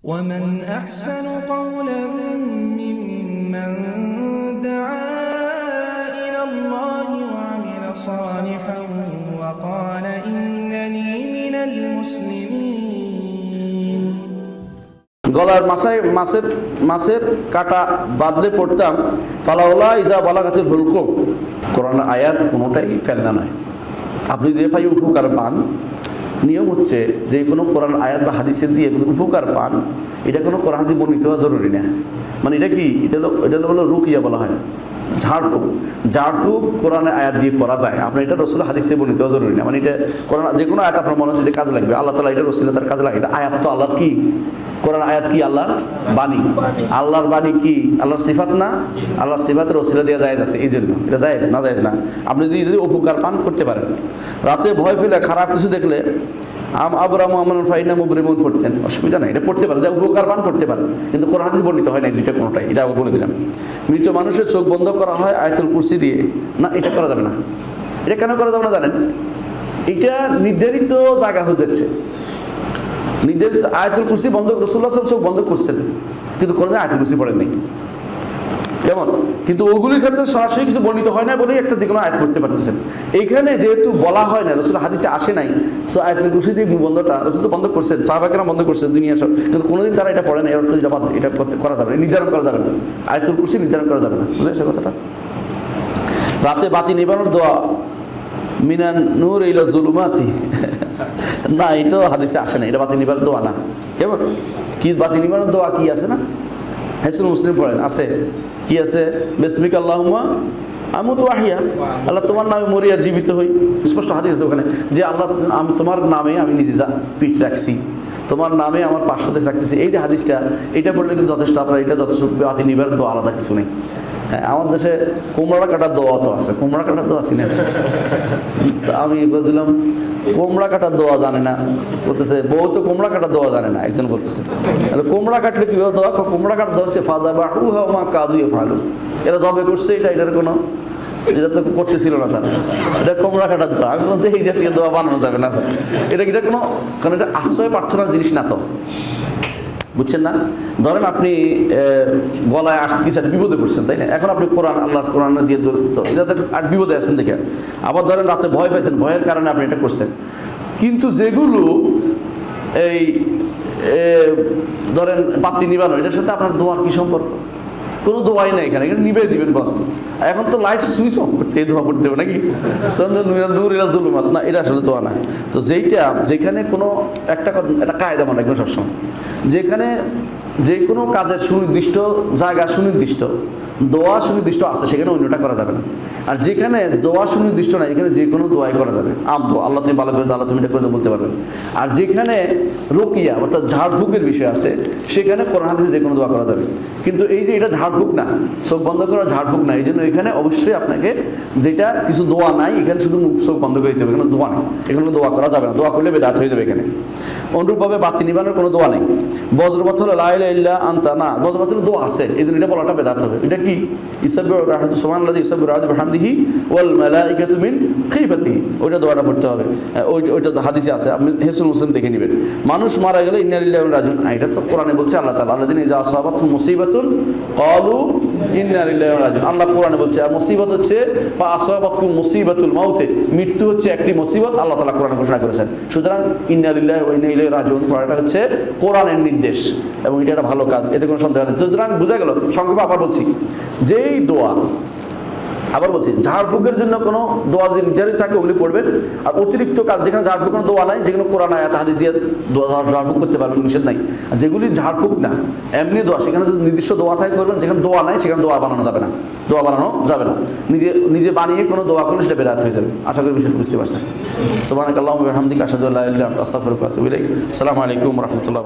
ومن أحسن قولا ممن دعا إلى الله وعمل صالحا وقال إنني من المسلمين গলার মাথায় মাছের মাছের কাটা বাদলে পড়তাম ফালাউলা ইজা বালাগাতের হুলকুম কোরআন আয়াত কোনোটাই ফেলনা নয় আপনি যে ভাই উপকার পান নিয়ম হচ্ছে যে কোনো কোরআন আয়াত বা হাদিসের দিয়ে কোনো উপকার পান, এটা কোনো কোরআন হাদিস বর্ণিত হওয়া জরুরি না। মানে এটা কি? এটা এটা হলো রুকিয়া বলা হয়। ঝাড়ফুঁক। ঝাড়ফুঁক কোরআনের আয়াত দিয়ে করা যায়। আপনার এটা রসুল হাদিস থেকে বর্ণিত জরুরি না। মানে এটা কোরআন যে কোনো আয়াত আপনার মনে হচ্ছে কাজে লাগবে। আল্লাহ তালা এটা রসুল তার কাজে লাগে এটা আয়াত তো আল্লাহর কি? কোরআন আয়াত কি? আল্লাহর বাণী। আল্লাহর বাণী কি? আল্লাহর সিফাত না? আল্লাহর সিফাতের ওসিলা দেওয়া যায় আছে। এই জন্য। এটা জায়েজ না জায়েজ না? আপনি যদি যদি উপকার পান করতে পারেন। রাতে ভয় পেলে খারাপ কিছু দেখলে আম আবরাম আমন ফাইনা মুবরিমুন পড়তেন। অসুবিধা নাই, এটা পড়তে পারে, যা উপকার পান করতে পারে। কিন্তু কোরআন হাদিস বর্ণিত হয় না দুইটা কোনোটাই, এটা আবার বলে দিলাম। মৃত মানুষের চোখ বন্ধ করা হয় আয়তুল কুরসি দিয়ে। না, এটা করা যাবে না। এটা কেন করা যাবে না জানেন? এটা নির্ধারিত জায়গা হতেছে নির্ধারিত আয়াতুল কুরসি বন্ধ রসুল্লাহ চোখ বন্ধ করছেন, কিন্তু কোনোদিন আয়াতুল কুরসি পড়েন নাই। কেমন কিন্তু ওগুলির ক্ষেত্রে সরাসরি কিছু বর্ণিত হয় না বলেই একটা যে কোনো আয়াত করতে পারতেছেন। এইখানে যেহেতু বলা হয় না, রসুল হাদিসে আসে নাই, সো আয়াতুল কুরসি দিয়ে বন্ধটা রসুল তো বন্ধ করছেন চাহবাকেরা বন্ধ করছেন দুনিয়া সব। কিন্তু কোনোদিন তারা এটা পড়ে না এর অর্থ এটা এটা করা যাবে না, নির্ধারণ করা যাবে না। আয়াতুল কুরসি নির্ধারণ করা যাবে না, বুঝলেন কথাটা? রাতে বাতি নিবানোর দোয়া, মিনান নূর ইলা জুলুমাতি। না, এটাও হাদিসে আসে না এটা বাতি নিবানোর দোয়া না। কেমন? কি বাতি নিবানোর দোয়া কি আছে না? হেসুল মুসলিম পড়েন, আছে। কি আছে? বেসমিক আল্লাহমা আমি তো আহিয়া আল্লাহ তোমার নামে মরিয়া জীবিত হই। স্পষ্ট হাদিস আছে ওখানে যে আল্লাহ আমি তোমার নামে আমি নিজে যা পিঠ রাখছি, তোমার নামে আমার পাঁচশো দেশ রাখতেছি। এই যে হাদিসটা, এটা পড়লে কিন্তু যথেষ্ট আপনার, এটা যথেষ্ট, হাতি নিবার তো আলাদা কিছু নেই। হ্যাঁ আমার দেশে কোমড়া কাটার দোয়া তো আছে কোমড়া কাটার দোয়া ছিলেন আমি বলছিলাম কোমড়া কাটার দোয়া জানে না, বলতেছে, বউ তো কোমড়া কাটার দোয়া জানে না, একজন বলতেছে। তাহলে কোমড়া কাটলে কীভাবে দোয়া কোমড়া কাটার দোয়া হচ্ছে ফাদা বা হু হা মা কাদুয়ে ফালু এরা জবে করছে, এটা এটার কোনো, এটা তো করতেছিল না তারা। এটা কোমড়া কাটার দোয়া। আমি বলছি এই জাতীয় দোয়া বানানো যাবে না। এটা এটা কোনো, কারণ এটা আশ্রয় প্রার্থনার জিনিস না তো। বুঝছেন না? ধরেন আপনি গলায় আট কিছু একটা বিপদে পড়ছেন, তাই না? এখন আপনি কোরআন আল্লাহ কোরআন দিয়ে তো এটা তো আর বিপদে আছেন দেখে আবার ধরেন রাতে ভয় পাইছেন, ভয়ের কারণে আপনি এটা করছেন। কিন্তু যেগুলো এই ধরেন পাতি নিবানো, এটার সাথে আপনার দোয়ার কী সম্পর্ক? কোনো দোয়াই নাই এখানে এখানে নিবে দিবেন বাস। এখন তো লাইট সুইচ অফ করতে, এই দোয়া করতে হবে নাকি? তখন নূর- ইলা জুলুমাত, না, এটা আসলে দোয়া না। তো যেইটা, যেখানে কোনো একটা একটা কায়দা মনে সবসময়। যেখানে যে কোনো কাজের সুনির্দিষ্ট জায়গা সুনির্দিষ্ট, দোয়া সুনির্দিষ্ট আছে, সেখানে অন্যটা করা যাবে না। আর যেখানে দোয়া সুনির্দিষ্ট নাই, এখানে যে কোনো দোয়াই করা যাবে। আম দোয়া, আল্লাহ তুমি ভালো করে আল্লাহ তুমি এটা করে বলতে পারবেন আর যেখানে রোকিয়া, অর্থাৎ ঝাড়ফুঁকের বিষয় আছে, সেখানে কোরআন হাদিসে যে কোনো দোয়া করা যাবে। কিন্তু এই যে এটা ঝাড়ফুঁক না, চোখ বন্ধ করা ঝাড়ফুঁক না এই জন্য এখানে অবশ্যই আপনাকে যেটা কিছু দোয়া নাই, এখানে শুধু মুখ, চোখ বন্ধ করে দিতে হবে এখানে দোয়া নেই। এখানে দোয়া করা যাবে না, দোয়া করলে বেদাত হয়ে যাবে এখানে। অনুরূপভাবে বাতি নিবানোর কোনো দোয়া নেই। বজ্রপাত হলো লাইলা না আছে এটা হবে। এটা কি? আল্লাহ ওইটা দোয়াটা হবে। ওইটা হাদিসে আছে, আপনি দেখে নেবেন। মানুষ মারা গেলে ইন্না লিল্লাহি রাজুন এটা তো কোরআনে বলছে আল্লাহ তালা আল্লাহ ইজা আসাবাতুহুম মুসিবাতুন রাজুন আল্লাহ কোরআনে বলছে, আর মুসিবত হচ্ছে মুসিবাতুল মাউতে। মৃত্যু হচ্ছে একটি মুসিবত, আল্লাহ তালা কোরআনে ঘোষণা করেছেন। সুতরাং ইন্নারিল্লাহ রাজন ইন্না ইলাইহি রাজিউন। পড়াটা হচ্ছে কোরআনের নির্দেশ, এবং এটা একটা ভালো কাজ, এতে কোনো সন্দেহ নেই। সুতরাং বোঝা গেল, সংক্ষেপে আবার বলছি, যেই দোয়া আবার বলছি, ঝাড়ফুঁকের জন্য কোনো দোয়া নির্ধারিত থাকে, ওগুলি পড়বেন। আর অতিরিক্ত কাজ, যেখানে ঝাড়ফুঁক কোনো দোয়া নাই, যেখানে কোরআন, আয়াত, হাদিস দিয়ে ঝাড়ফুঁক করতে পারবেন, নিষেধ নাই। যেগুলি ঝাড়ফুঁক না, এমনি দোয়া, সেখানে যদি নির্দিষ্ট দোয়া থাকে করবেন, যেখানে দোয়া নাই, সেখানে দোয়া বানানো যাবে না। দোয়া বানানো যাবে না। নিজে নিজে বানিয়ে কোনো দোয়া করলে সেটা বেদাত হয়ে যাবে। আশা করি বিষয়টা বুঝতে পারছেন। সোবান আল্লাহ আসাদুল্লাহ আস্তাফর সালামু আলাইকুম রহমতুল্লাহ